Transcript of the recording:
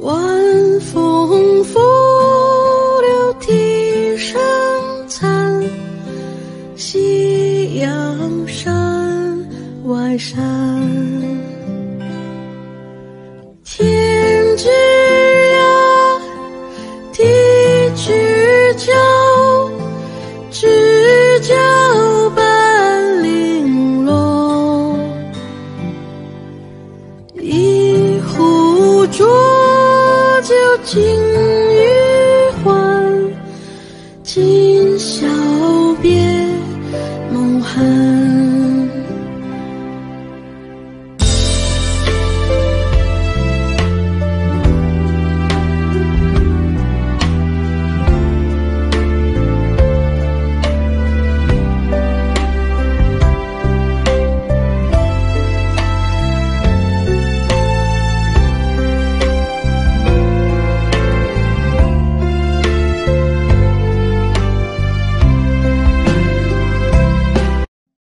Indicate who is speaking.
Speaker 1: 晚风拂柳笛声残夕阳山外山天之涯地之角知交半零落。一尽余欢今宵别梦寒